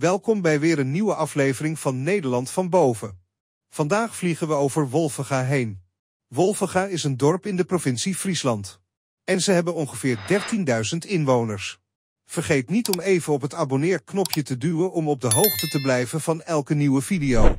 Welkom bij weer een nieuwe aflevering van Nederland van Boven. Vandaag vliegen we over Wolvenga heen. Wolvenga is een dorp in de provincie Friesland. En ze hebben ongeveer 13.000 inwoners. Vergeet niet om even op het abonneerknopje te duwen om op de hoogte te blijven van elke nieuwe video.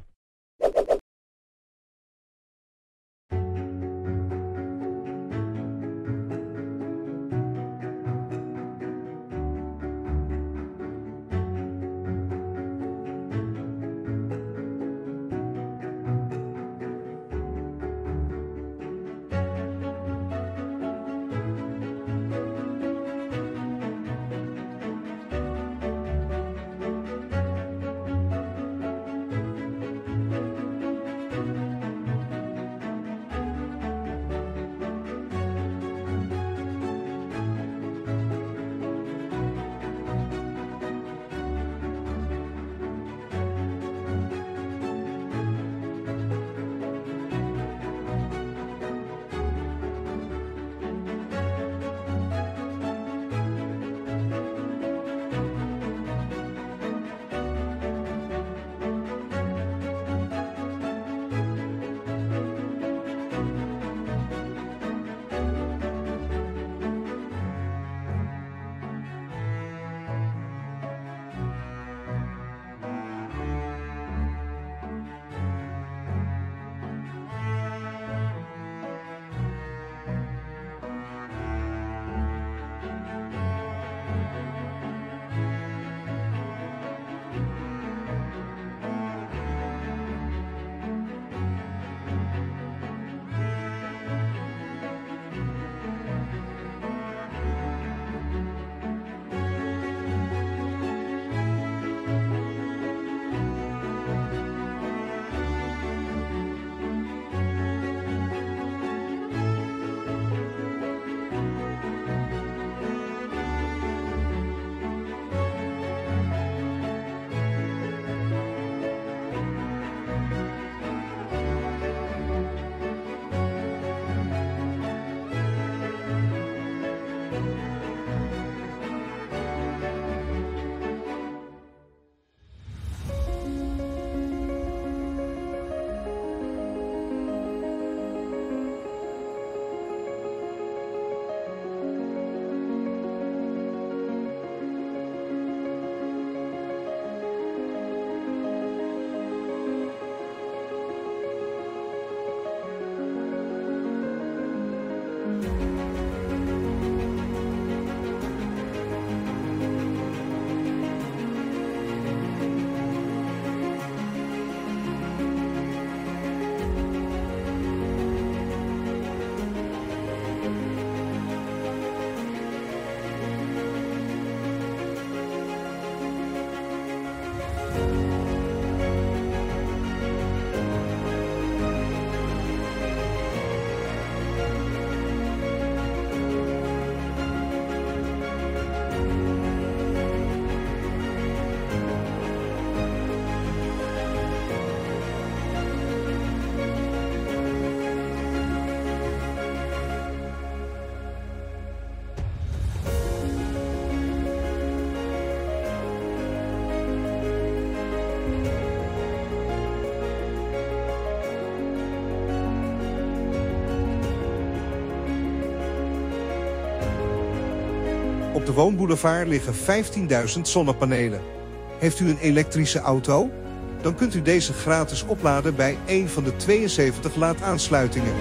Op de woonboulevard liggen 15.000 zonnepanelen. Heeft u een elektrische auto? Dan kunt u deze gratis opladen bij een van de 72 laadaansluitingen.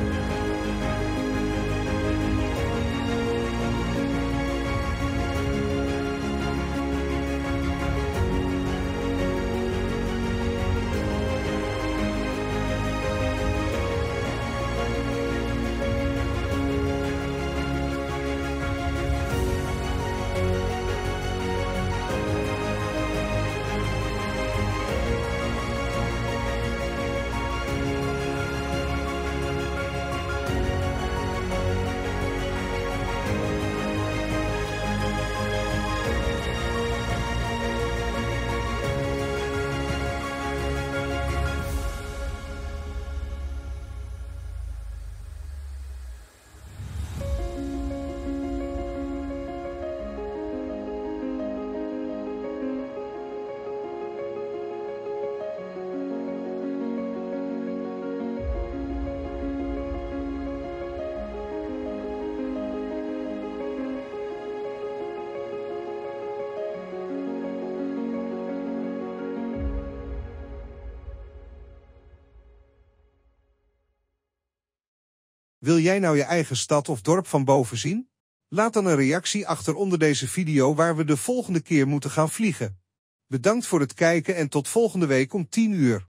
Wil jij nou je eigen stad of dorp van boven zien? Laat dan een reactie achter onder deze video waar we de volgende keer moeten gaan vliegen. Bedankt voor het kijken en tot volgende week om 10 uur.